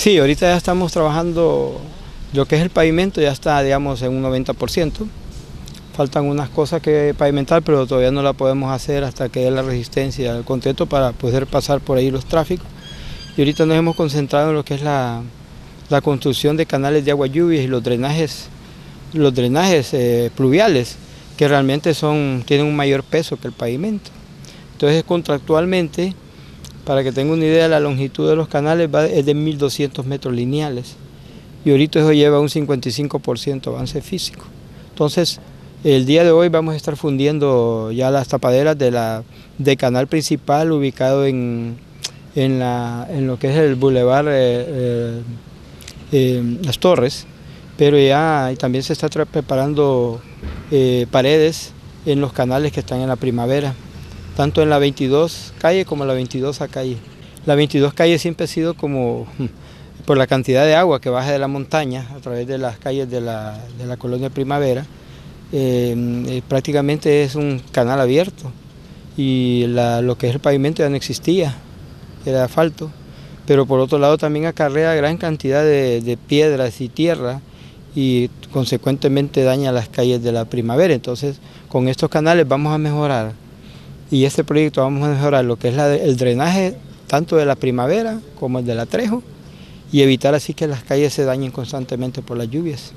Sí, ahorita ya estamos trabajando, lo que es el pavimento ya está, digamos, en un 90%. Faltan unas cosas que pavimentar, pero todavía no la podemos hacer hasta que dé la resistencia al contexto para poder pasar por ahí los tráficos. Y ahorita nos hemos concentrado en lo que es la, construcción de canales de agua lluvia y los drenajes, los drenajes eh, pluviales, que realmente son, tienen un mayor peso que el pavimento. Entonces contractualmente, para que tenga una idea, la longitud de los canales es de 1.200 metros lineales. Y ahorita eso lleva un 55% avance físico. Entonces, el día de hoy vamos a estar fundiendo ya las tapaderas de la, de canal principal ubicado en, en lo que es el bulevar eh, eh, eh, Las Torres, pero ya también se está preparando paredes en los canales que están en la primavera, tanto en la 22 calle como en la 22 a calle. La 22 calle siempre ha sido como por la cantidad de agua que baja de la montaña a través de las calles de la, de la colonia Primavera, eh, eh, prácticamente es un canal abierto y lo que es el pavimento ya no existía, era asfalto, pero por otro lado también acarrea gran cantidad de, piedras y tierra y consecuentemente daña las calles de la primavera. Entonces, con estos canales vamos a mejorar y este proyecto vamos a mejorar lo que es el drenaje tanto de la primavera como el de la Trejo y evitar así que las calles se dañen constantemente por las lluvias.